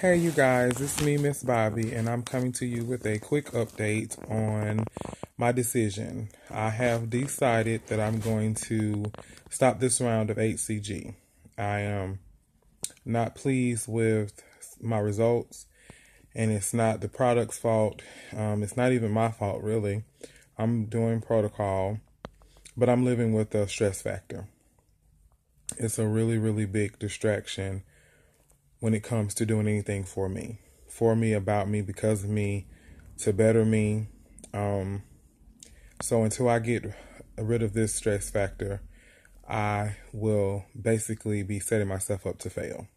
Hey, you guys, it's me, Miss Bobbie, and I'm coming to you with a quick update on my decision. I have decided that I'm going to stop this round of HCG. I am not pleased with my results, and it's not the product's fault. Um, it's not even my fault, really. I'm doing protocol, but I'm living with a stress factor. It's a really, really big distraction when it comes to doing anything for me, for me, about me, because of me, to better me. Um, so until I get rid of this stress factor, I will basically be setting myself up to fail.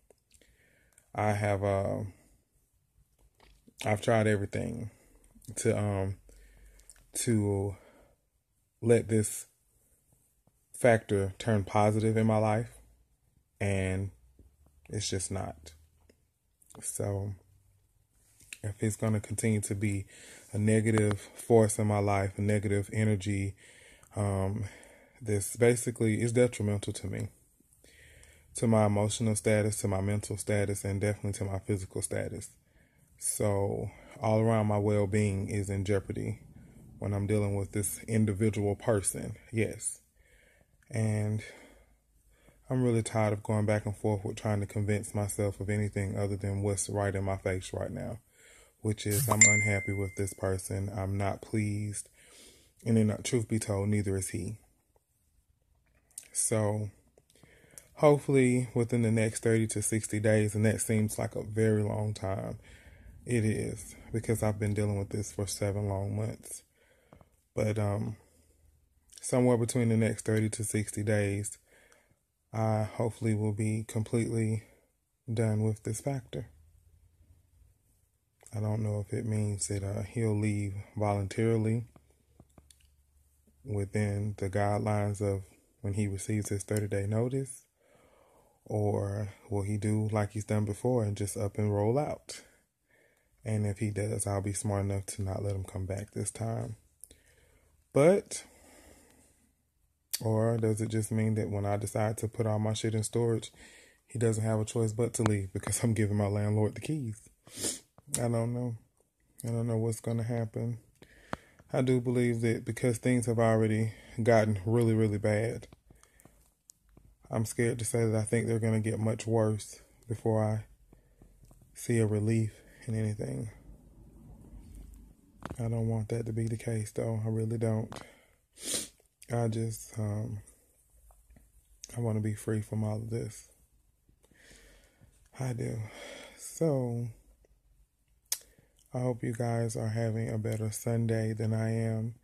I have uh, I've tried everything to um to let this factor turn positive in my life and it's just not. So, if it's going to continue to be a negative force in my life, a negative energy, um, this basically is detrimental to me, to my emotional status, to my mental status, and definitely to my physical status. So, all around my well being is in jeopardy when I'm dealing with this individual person. Yes. And I'm really tired of going back and forth with trying to convince myself of anything other than what's right in my face right now, which is I'm unhappy with this person. I'm not pleased. And then, truth be told, neither is he. So, hopefully, within the next 30 to 60 days, and that seems like a very long time, it is because I've been dealing with this for seven long months. But, um, somewhere between the next 30 to 60 days, I hopefully will be completely done with this factor. I don't know if it means that uh, he'll leave voluntarily within the guidelines of when he receives his 30 day notice, or will he do like he's done before and just up and roll out? And if he does, I'll be smart enough to not let him come back this time. But or does it just mean that when I decide to put all my shit in storage, he doesn't have a choice but to leave because I'm giving my landlord the keys? I don't know. I don't know what's going to happen. I do believe that because things have already gotten really, really bad, I'm scared to say that I think they're going to get much worse before I see a relief in anything. I don't want that to be the case, though. I really don't. I just, um, I want to be free from all of this. I do. So, I hope you guys are having a better Sunday than I am.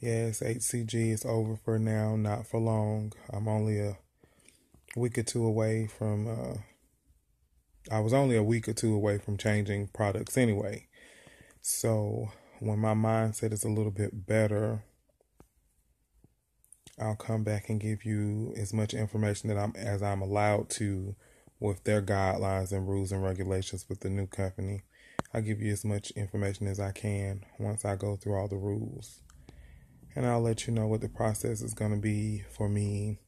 Yes, HCG is over for now, not for long. I'm only a week or two away from, uh, I was only a week or two away from changing products anyway. So, when my mindset is a little bit better, I'll come back and give you as much information that I'm as I'm allowed to with their guidelines and rules and regulations with the new company. I'll give you as much information as I can once I go through all the rules. And I'll let you know what the process is going to be for me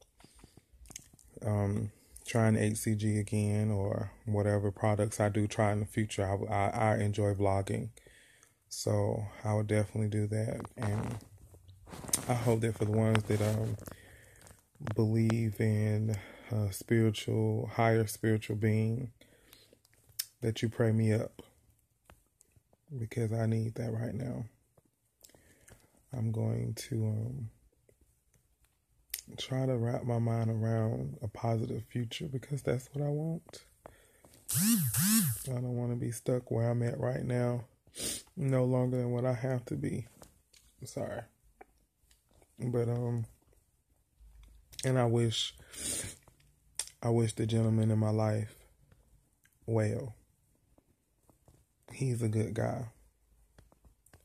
um, trying HCG again or whatever products I do try in the future. I, I, I enjoy vlogging. So I would definitely do that. And I hope that for the ones that um believe in a spiritual, higher spiritual being, that you pray me up because I need that right now. I'm going to um, try to wrap my mind around a positive future because that's what I want. I don't want to be stuck where I'm at right now, no longer than what I have to be. I'm sorry. But um and I wish I wish the gentleman in my life well. He's a good guy.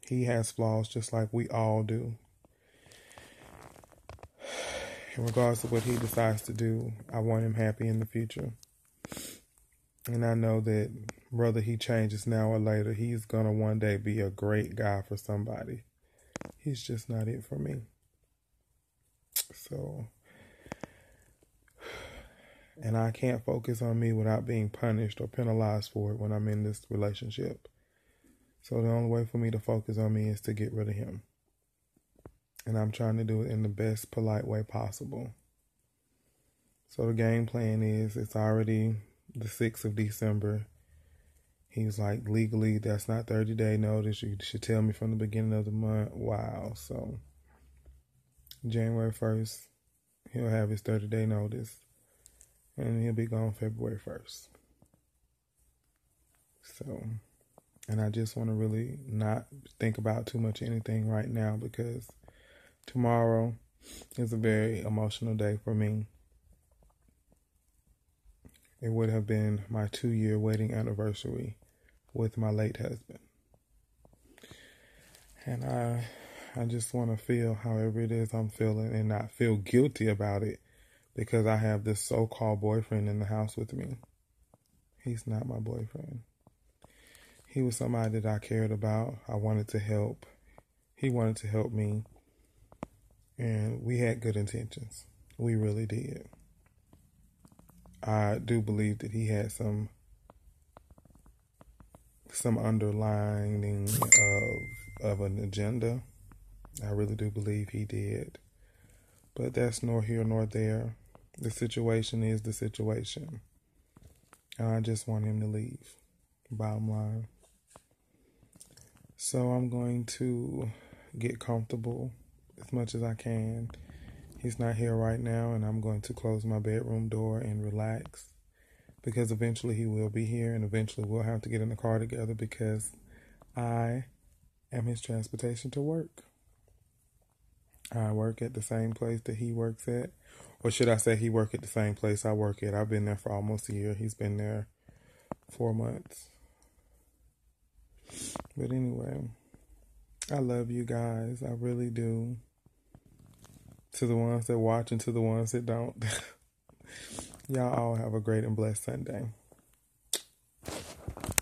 He has flaws just like we all do. In regards to what he decides to do, I want him happy in the future. And I know that whether he changes now or later, he's going to one day be a great guy for somebody. He's just not it for me. So, And I can't focus on me without being punished or penalized for it when I'm in this relationship. So the only way for me to focus on me is to get rid of him. And I'm trying to do it in the best polite way possible. So the game plan is it's already the 6th of December. He was like, legally, that's not 30 day notice. You should tell me from the beginning of the month. Wow. So January 1st, he'll have his 30 day notice and he'll be gone February 1st. So, and I just want to really not think about too much anything right now because tomorrow is a very emotional day for me. It would have been my two year wedding anniversary with my late husband. And I I just want to feel however it is I'm feeling and not feel guilty about it because I have this so called boyfriend in the house with me. He's not my boyfriend. He was somebody that I cared about. I wanted to help. He wanted to help me. And we had good intentions. We really did. I do believe that he had some some underlining of of an agenda. I really do believe he did. But that's nor here nor there. The situation is the situation. And I just want him to leave. Bottom line. So I'm going to get comfortable as much as I can. He's not here right now, and I'm going to close my bedroom door and relax because eventually he will be here, and eventually we'll have to get in the car together because I am his transportation to work. I work at the same place that he works at, or should I say, he work at the same place I work at. I've been there for almost a year. He's been there four months. But anyway, I love you guys. I really do. To the ones that watch and to the ones that don't. Y'all all have a great and blessed Sunday.